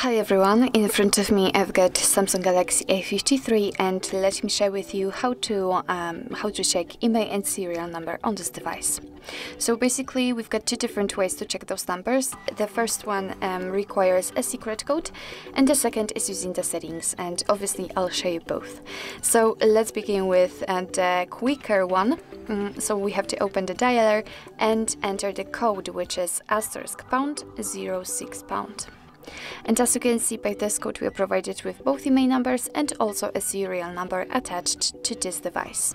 Hi everyone, in front of me I've got Samsung Galaxy A53 and let me share with you how to um, how to check IMEI and serial number on this device. So basically we've got two different ways to check those numbers. The first one um, requires a secret code and the second is using the settings and obviously I'll show you both. So let's begin with uh, the quicker one. Mm, so we have to open the dialer and enter the code which is asterisk pound 06 pound. And as you can see by this code we are provided with both IMEI numbers and also a serial number attached to this device.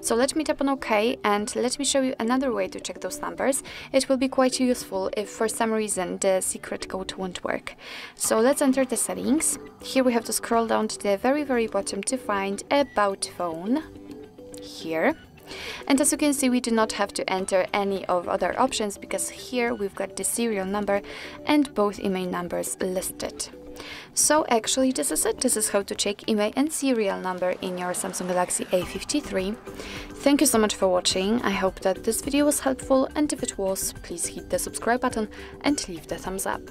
So let me tap on OK and let me show you another way to check those numbers. It will be quite useful if for some reason the secret code won't work. So let's enter the settings. Here we have to scroll down to the very very bottom to find About Phone. Here. And as you can see, we do not have to enter any of other options because here we've got the serial number and both IMEI numbers listed. So actually this is it, this is how to check IMEI and serial number in your Samsung Galaxy A53. Thank you so much for watching, I hope that this video was helpful and if it was, please hit the subscribe button and leave the thumbs up.